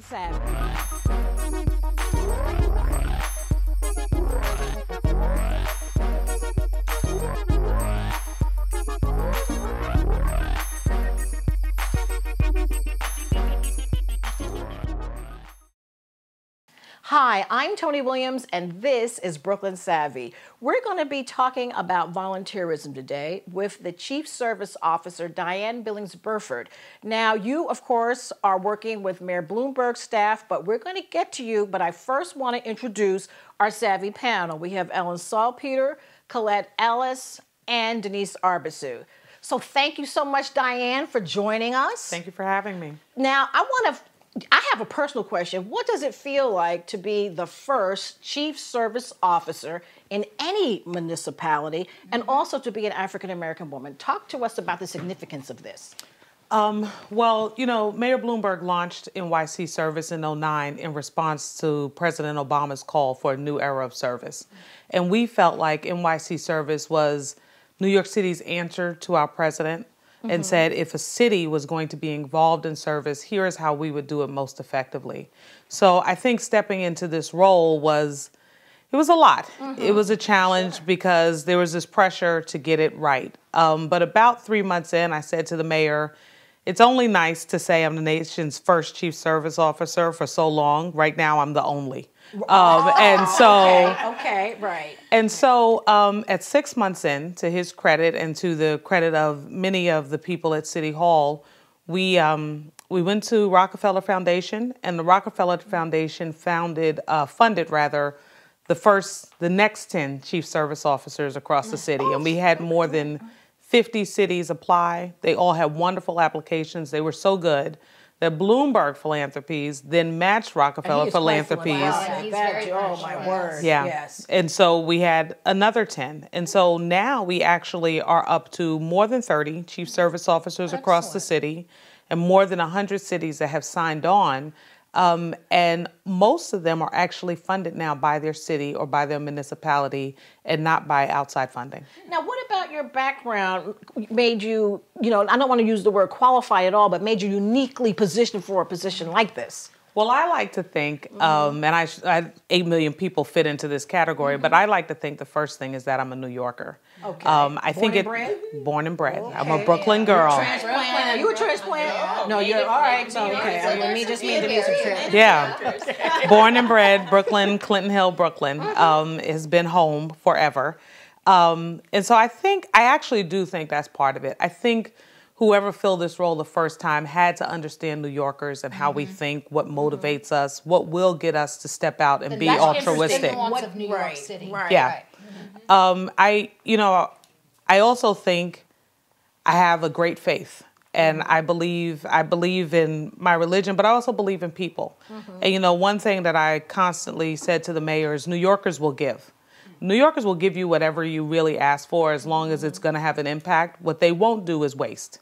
Zero. Hi, I'm Tony Williams, and this is Brooklyn Savvy. We're going to be talking about volunteerism today with the Chief Service Officer, Diahann Billings Burford. Now, you, of course, are working with Mayor Bloomberg's staff, but we're going to get to you. But I first want to introduce our Savvy panel. We have Ellen Salpeter, Colette Ellis, and Denise Arbisu. So thank you so much, Diahann, for joining us. Thank you for having me. Now, I want to I have a personal question. What does it feel like to be the first chief service officer in any municipality and mm-hmm. also to be an African American woman? Talk to us about the significance of this. Um, well, you know, Mayor Bloomberg launched NYC Service in 09 in response to President Obama's call for a new era of service. And we felt like NYC Service was New York City's answer to our president mm-hmm. and said if a city was going to be involved in service, here is how we would do it most effectively. So I think stepping into this role was it was a lot. Mm-hmm. It was a challenge sure. because there was this pressure to get it right. Um, but about three months in, I said to the mayor, it's only nice to say I'm the nation's first chief service officer for so long. Right now, I'm the only. Um, oh, and so, okay, okay, right. And so, um, at six months in, to his credit and to the credit of many of the people at City Hall, we um, we went to Rockefeller Foundation, and the Rockefeller Foundation founded, uh, funded rather, the first, the next ten chief service officers across the city, and we had more than 50 cities apply. They all had wonderful applications. They were so good that Bloomberg Philanthropies then matched Rockefeller Philanthropies. Wow, yeah, oh my word. Yeah. Yes. And so we had another 10. And so now we actually are up to more than 30 chief service officers Excellent. across the city and more than 100 cities that have signed on um, and most of them are actually funded now by their city or by their municipality and not by outside funding. Now, what about your background made you, you know, I don't want to use the word qualify at all, but made you uniquely positioned for a position like this? Well, I like to think, mm-hmm. um, and I, I, eight million people fit into this category, mm-hmm. but I like to think the first thing is that I'm a New Yorker. Okay. Um, I born think and it. Bred? Born and bred. Okay. I'm a Brooklyn girl. Transplant. Are you a transplant? No, you're all right. So okay, I mean, me just mean to be a transplant. Yeah. born and bred, Brooklyn, Clinton Hill, Brooklyn. Mm-hmm. Um, has been home forever, um, and so I think I actually do think that's part of it. I think whoever filled this role the first time had to understand New Yorkers and how mm-hmm. we think, what mm-hmm. motivates mm-hmm. us, what will get us to step out and, and be altruistic. What, of New York right, City. Right. Yeah. Right. Mm-hmm. Um, I, you know, I also think I have a great faith. And mm-hmm. I believe I believe in my religion, but I also believe in people. Mm-hmm. And you know, one thing that I constantly said to the mayor is New Yorkers will give. New Yorkers will give you whatever you really ask for as long as it's going to have an impact. What they won't do is waste.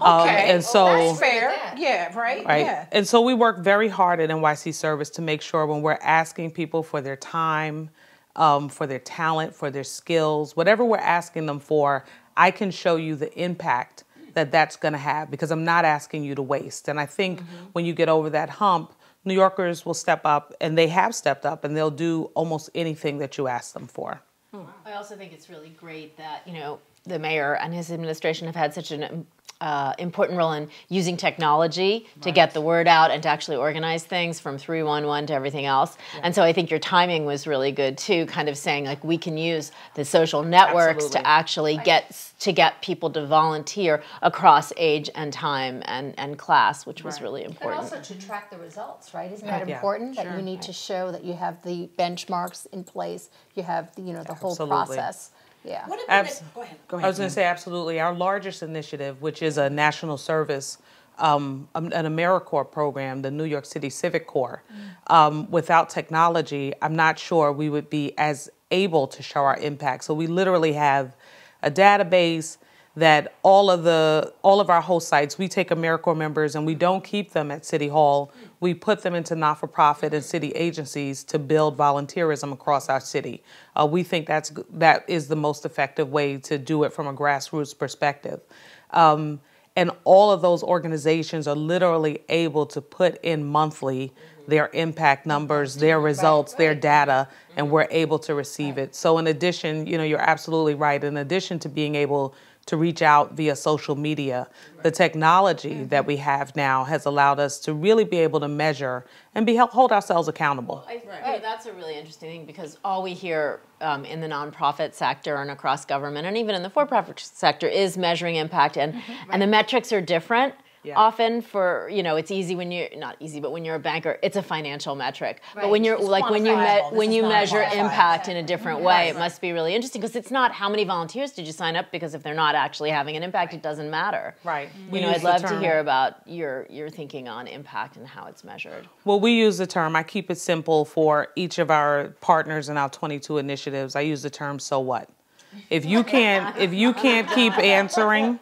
Um, okay. Um, and so oh, that's fair. Yeah, right? Right. Yeah. And so we work very hard at NYC Service to make sure when we're asking people for their time, um, for their talent, for their skills, whatever we're asking them for, I can show you the impact that that's going to have because I'm not asking you to waste. And I think mm-hmm. when you get over that hump, New Yorkers will step up, and they have stepped up, and they'll do almost anything that you ask them for. Hmm. I also think it's really great that you know the mayor and his administration have had such an uh, important role in using technology right. to get the word out and to actually organize things from 311 to everything else. Yeah. And so I think your timing was really good too, kind of saying like we can use the social networks Absolutely. to actually right. get to get people to volunteer across age and time and, and class, which was really important. And also to track the results, right? Isn't that yeah. important? Sure. That you need to show that you have the benchmarks in place, you have the, you know the whole Absolutely. Process. Yeah. What Abs- go ahead. Go ahead. I was going to say absolutely. Our largest initiative, which is a national service, um, an AmeriCorps program, the New York City Civic Corps. Mm. Um, without technology, I'm not sure we would be as able to show our impact. So we literally have a database that all of the all of our host sites we take AmeriCorps members and we don't keep them at City Hall. We put them into not-for-profit and city agencies to build volunteerism across our city. Uh, we think that's that is the most effective way to do it from a grassroots perspective. Um, And all of those organizations are literally able to put in monthly their impact numbers, their results, their data, and we're able to receive it. So, in addition, you know, you're absolutely right. In addition to being able to reach out via social media. The technology mm-hmm. that we have now has allowed us to really be able to measure and be hold ourselves accountable. I, right. that's a really interesting thing because all we hear um, in the nonprofit sector and across government and even in the for-profit sector is measuring impact, and right. and the metrics are different. Yeah. Often for you know it's easy when you're not easy but when you're a banker it's a financial metric. Right. but when you're it's like when you me- when you measure impact in a different mm-hmm. way right. it must be really interesting because it's not how many volunteers did you sign up because if they're not actually having an impact it doesn't matter. Right. You know I'd love to hear about your your thinking on impact and how it's measured. Well we use the term I keep it simple for each of our partners in our 22 initiatives. I use the term so what? If you can't if you can't keep answering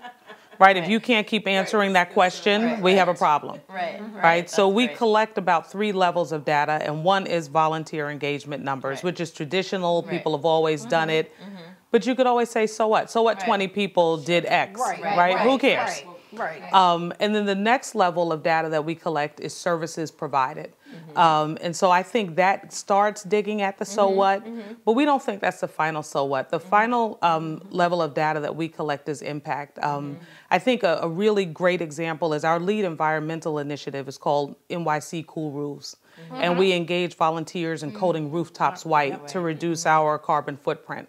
right? If you can't keep answering that question, we have a problem. Right. Right. So we collect about three levels of data, and one is volunteer engagement numbers, which is traditional. People have always done mm-hmm. it. Mm-hmm. But you could always say, so what? So what 20 people did X, right? Who cares? Right. Um, and then the next level of data that we collect is services provided. Mm-hmm. Um, and so I think that starts digging at the so mm-hmm. what, mm-hmm. but we don't think that's the final so what. The mm-hmm. final um, level of data that we collect is impact. Um, mm-hmm. I think a, a, really great example is our lead environmental initiative is called NYC Cool Roofs. Mm-hmm. And we engage volunteers in coating rooftops white to reduce our carbon footprint.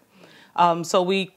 Um, so we,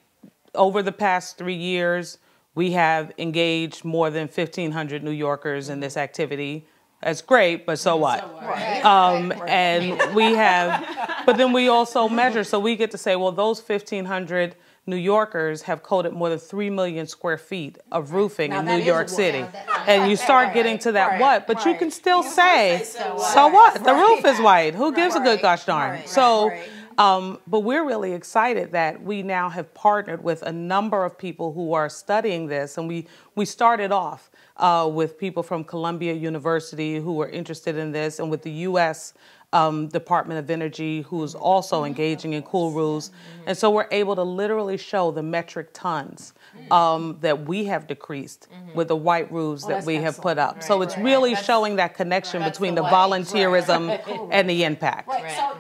over the past three years, we have engaged more than 1,500 New Yorkers in this activity. That's great, but so what? So right. Um, right. And we have, but then we also measure. So we get to say, well, those 1,500 New Yorkers have coated more than 3 million square feet of roofing now in New York City. and you start getting to that what, but you can still say, so, so what? The roof is white. Who gives a good gosh darn? So um, but we're really excited that we now have partnered with a number of people who are studying this, and we we started off uh, with people from Columbia University who were interested in this, and with the U.S. Um, Department of Energy, who's also engaging in cool roofs. And so we're able to literally show the metric tons um, that we have decreased mm-hmm. with the white roofs well, that we have put up. Right, so it's right. really showing that connection between the, the volunteerism and the impact. Right. So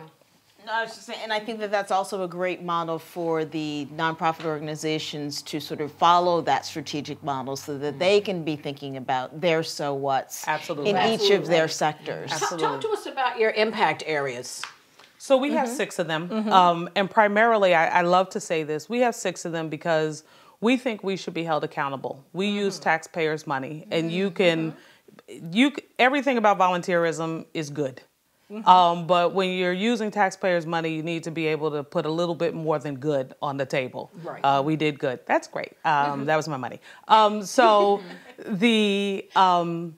no, I was just saying, and I think that that's also a great model for the nonprofit organizations to sort of follow that strategic model so that they can be thinking about their so what's Absolutely. in Absolutely. each of their sectors. Absolutely. Talk to us about your impact areas. So we mm-hmm. have six of them, mm-hmm. um, and primarily, I, I, love to say this: we have six of them because we think we should be held accountable. We mm-hmm. use taxpayers' money, and you can, mm-hmm. you everything about volunteerism is good. Mm-hmm. Um, but when you're using taxpayers' money, you need to be able to put a little bit more than good on the table. Right. Uh, we did good. That's great. Um, mm-hmm. That was my money. Um, so the um,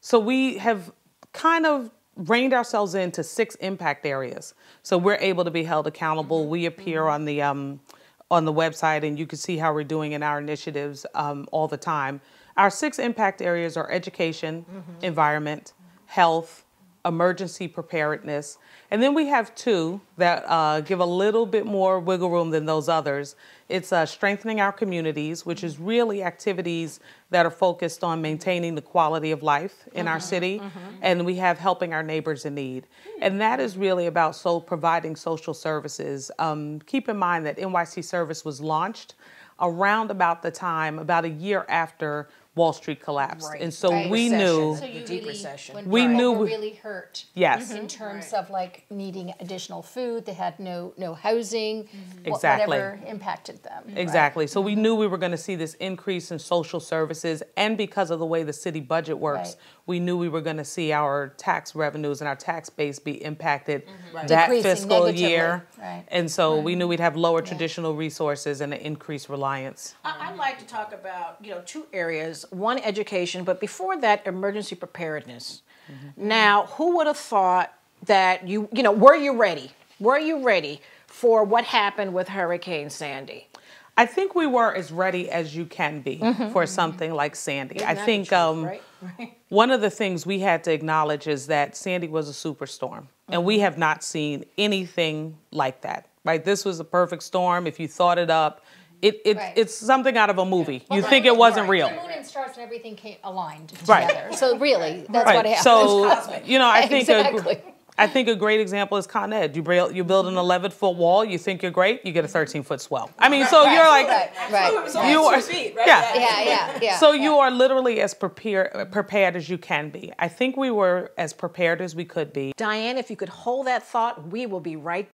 so we have kind of reined ourselves into six impact areas. So we're able to be held accountable. Mm-hmm. We appear mm-hmm. on the um, on the website, and you can see how we're doing in our initiatives um, all the time. Our six impact areas are education, mm-hmm. environment, health emergency preparedness. And then we have two that uh, give a little bit more wiggle room than those others. It's uh, strengthening our communities, which is really activities that are focused on maintaining the quality of life in mm-hmm, our city. Mm-hmm. And we have helping our neighbors in need. And that is really about so providing social services. Um, keep in mind that NYC Service was launched around about the time, about a year after Wall Street collapsed, right. and so right. we recession. knew so you deep recession. When we knew were really hurt. Yes, in terms right. of like needing additional food, they had no no housing. Mm-hmm. Exactly, whatever impacted them. Exactly. So mm-hmm. we knew we were going to see this increase in social services, and because of the way the city budget works, we knew we were going to see our tax revenues and our tax base be impacted mm-hmm. that Decreasing fiscal negatively. year. Right. And so we knew we'd have lower yeah. traditional resources and an increased reliance. I'd like to talk about you know two areas: one, education, but before that, emergency preparedness. Mm-hmm. Now, who would have thought that you you know were you ready? Were you ready for what happened with Hurricane Sandy? I think we were as ready as you can be mm-hmm. for something like Sandy. Isn't I think um, right? Right. one of the things we had to acknowledge is that Sandy was a superstorm, mm-hmm. and we mm-hmm. have not seen anything like that. Right? This was a perfect storm. If you thought it up, it, it Right. it's something out of a movie. you Well, think it wasn't moon- real. The moon and stars and everything came aligned Right. together. So really, that's Right. what happened. So you know, I think Exactly. a, I think a great example is Con Ed. You build you build an 11 foot wall. You think you're great. You get a 13 foot swell. I mean, so you're like, right, right. you are, feet, right? yeah. Yeah, yeah, yeah. So yeah. you are literally as prepared prepared as you can be. I think we were as prepared as we could be. Diahann, if you could hold that thought, we will be right